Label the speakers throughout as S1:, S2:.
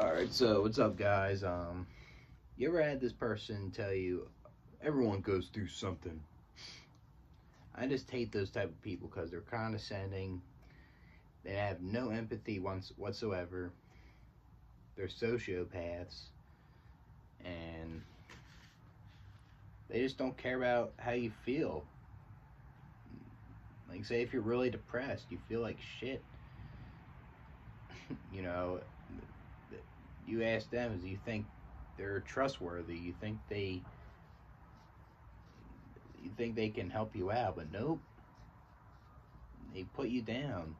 S1: All right, so what's up, guys? Um, you ever had this person tell you everyone goes through something? I just hate those type of people because they're condescending. They have no empathy once whatsoever. They're sociopaths, and they just don't care about how you feel. Like, say if you're really depressed, you feel like shit. you know, you ask them, is you think they're trustworthy? You think they you think they can help you out, but nope. They put you down.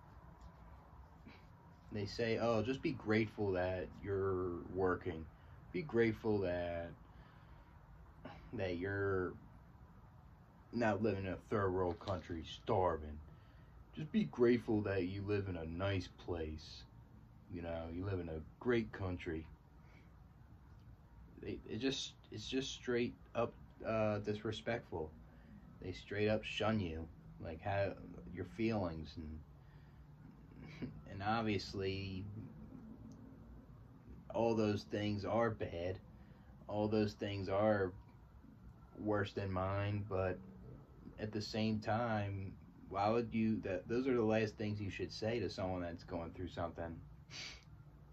S1: They say, "Oh, just be grateful that you're working. Be grateful that that you're not living in a third world country starving. Just be grateful that you live in a nice place. You know, you live in a great country. They, it just it's just straight up uh, disrespectful. They straight up shun you, like how your feelings and and obviously all those things are bad. All those things are worse than mine, but at the same time, why would you that those are the last things you should say to someone that's going through something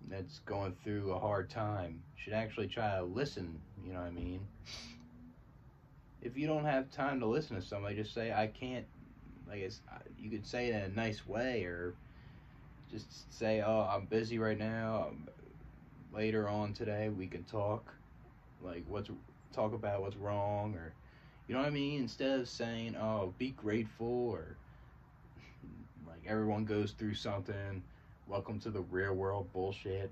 S1: that's going through a hard time. should actually try to listen, you know what I mean? If you don't have time to listen to somebody, just say I can't like it's uh, you could say it in a nice way or just say, "Oh, I'm busy right now. Um, later on today, we can talk." Like, what's talk about what's wrong, or you know what I mean? Instead of saying, "Oh, be grateful," or like everyone goes through something. Welcome to the real world bullshit.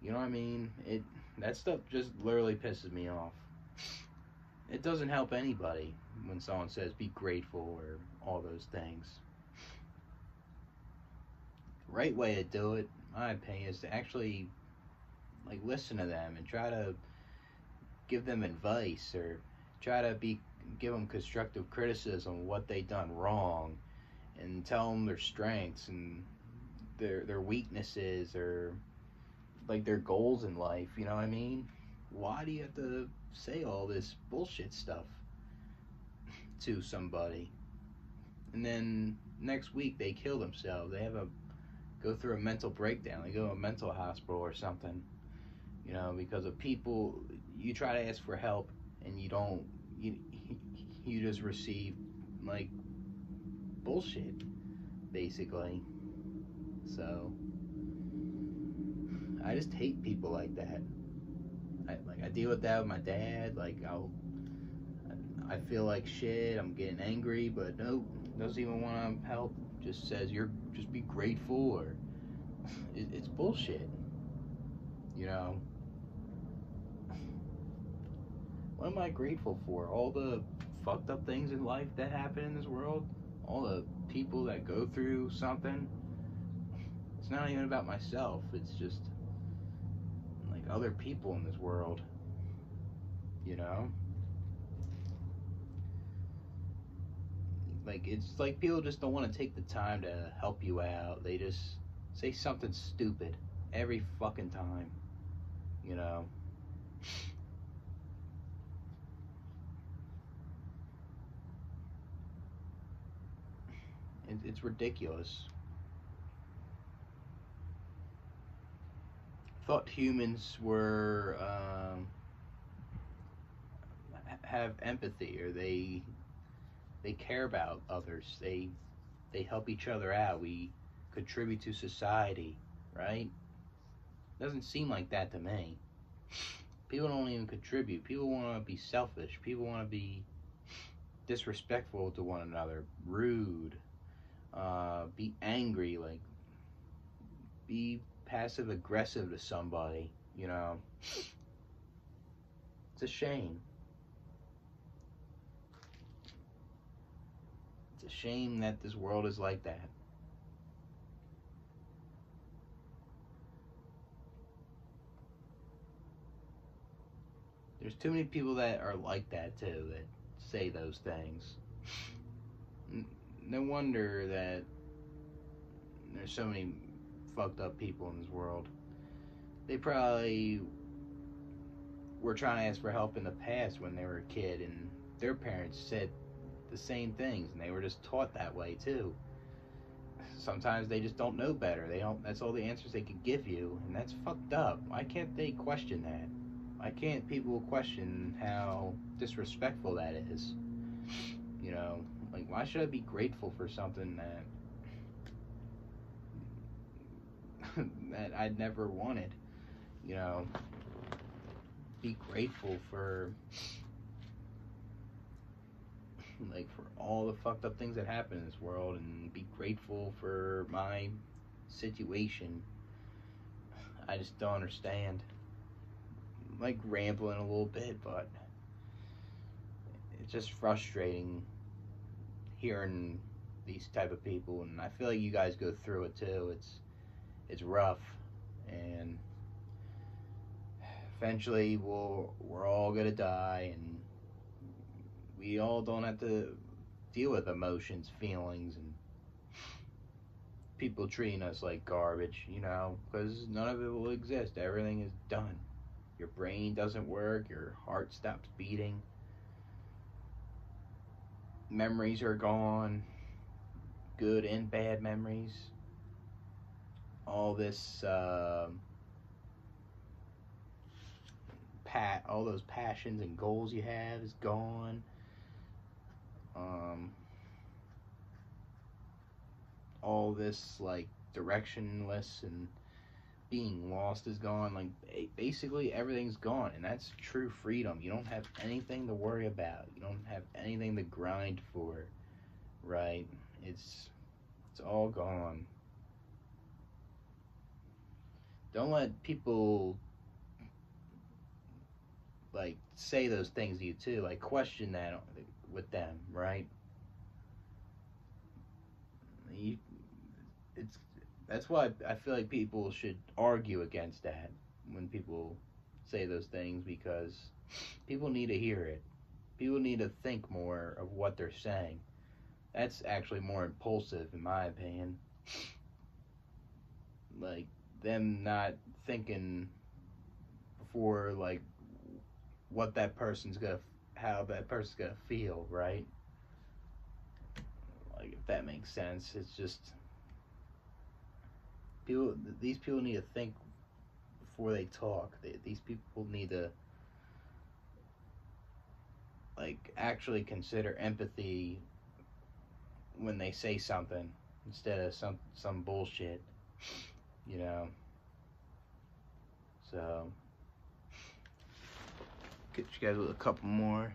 S1: You know what I mean? It that stuff just literally pisses me off. It doesn't help anybody when someone says be grateful or all those things. Right way to do it, my opinion, is to actually like listen to them and try to give them advice or try to be give them constructive criticism what they done wrong and tell them their strengths and their their weaknesses or like their goals in life you know what i mean? Why do you have to say all this bullshit stuff to somebody? And then next week they kill themselves. They have a go through a mental breakdown. They go to a mental hospital or something you know because of people you try to ask for help and you don't you you just receive like bullshit basically so i just hate people like that I, like i deal with that with my dad like i'll i feel like shit i'm getting angry but no doesn't even want to help just says you're just be grateful or it, it's bullshit you know what am I grateful for? All the fucked up things in life that happen in this world? All the people that go through something? It's not even about myself. It's just like other people in this world. You know? Like, it's like people just don't want to take the time to help you out. They just say something stupid every fucking time. You know? It, it's ridiculous. Thought humans were um, have empathy or they they care about others. They they help each other out. We contribute to society, right? Doesn't seem like that to me. People don't even contribute. People want to be selfish. People want to be disrespectful to one another, rude, uh, be angry, like be passive aggressive to somebody, you know. It's a shame. It's a shame that this world is like that. There's too many people that are like that too, that say those things no wonder that there's so many fucked up people in this world. they probably were trying to ask for help in the past when they were a kid and their parents said the same things and they were just taught that way too. Sometimes they just don't know better. They don't that's all the answers they can give you and that's fucked up. Why can't they question that? Why can't people question how disrespectful that is? You know like why should i be grateful for something that that i'd never wanted you know be grateful for like for all the fucked up things that happen in this world and be grateful for my situation. I just don't understand. I'm like rambling a little bit, but it's just frustrating hearing these type of people and I feel like you guys go through it too. It's it's rough and eventually we'll we're all gonna die and we all don't have to deal with emotions, feelings, and people treating us like garbage, you know, because none of it will exist. Everything is done. Your brain doesn't work, your heart stops beating, memories are gone, good and bad memories. All this. Uh, pat all those passions and goals you have is gone. Um, all this like directionless and being lost is gone. Like basically everything's gone, and that's true freedom. You don't have anything to worry about. You don't have anything to grind for, right? It's it's all gone. Don't let people like say those things to you too. Like question that with them, right? You, it's that's why I feel like people should argue against that when people say those things because people need to hear it. People need to think more of what they're saying. That's actually more impulsive, in my opinion. Like them not thinking before like what that person's gonna how that person's gonna feel, right? Like if that makes sense, it's just people. These people need to think before they talk. They, these people need to like actually consider empathy when they say something instead of some some bullshit, you know. So get you guys with a couple more.